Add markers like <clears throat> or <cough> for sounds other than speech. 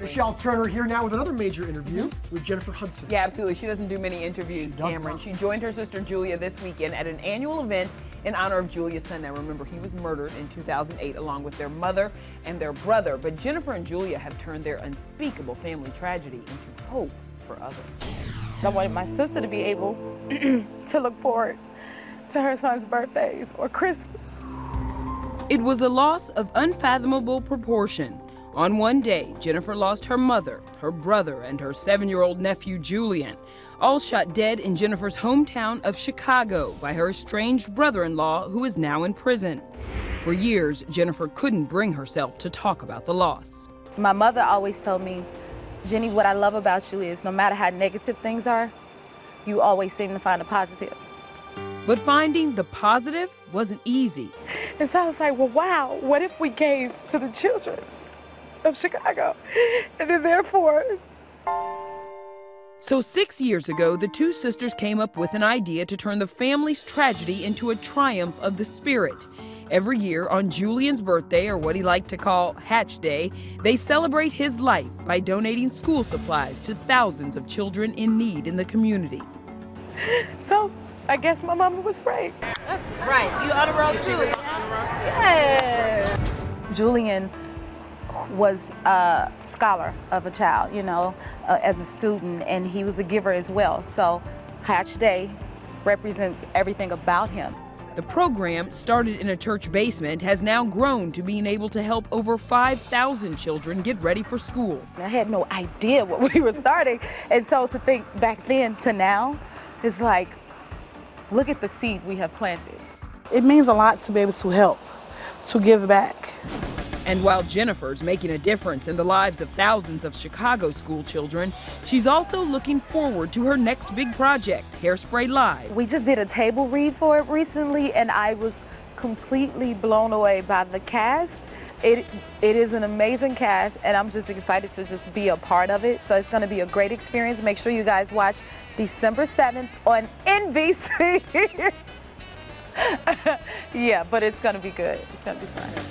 Michelle Turner here now with another major interview with Jennifer Hudson. Yeah, absolutely. She doesn't do many interviews, She Cameron. not. She joined her sister Julia this weekend at an annual event in honor of Julia's son. Now, remember, he was murdered in 2008 along with their mother and their brother. But Jennifer and Julia have turned their unspeakable family tragedy into hope for others. I wanted my sister to be able <clears throat> to look forward to her son's birthdays or Christmas. It was a loss of unfathomable proportion. On one day, Jennifer lost her mother, her brother, and her seven year old nephew, Julian, all shot dead in Jennifer's hometown of Chicago by her estranged brother in law, who is now in prison. For years, Jennifer couldn't bring herself to talk about the loss. My mother always told me, Jenny, what I love about you is no matter how negative things are, you always seem to find a positive. But finding the positive wasn't easy. And so I was like, well, wow, what if we gave to the children of Chicago? And then therefore, So, six years ago, the two sisters came up with an idea to turn the family's tragedy into a triumph of the spirit. Every year on Julian's birthday, or what he liked to call Hatch Day, they celebrate his life by donating school supplies to thousands of children in need in the community. so I guess my mama was right. That's right. You on the road too. Yeah. Julian was a scholar of a child, you know, uh, as a student, and he was a giver as well. So Hatch Day represents everything about him. The program, started in a church basement, has now grown to being able to help over 5,000 children get ready for school. I had no idea <laughs> what we were starting. And so to think back then to now is like, look at the seed we have planted. It means a lot to be able to help, to give back. And while Jennifer's making a difference in the lives of thousands of Chicago school children, she's also looking forward to her next big project, Hairspray Live. We just did a table read for it recently, and I was completely blown away by the cast. It, it is an amazing cast, and I'm just excited to just be a part of it. So it's going to be a great experience. Make sure you guys watch December 7th on NBC. <laughs> yeah, but it's going to be good. It's going to be fun.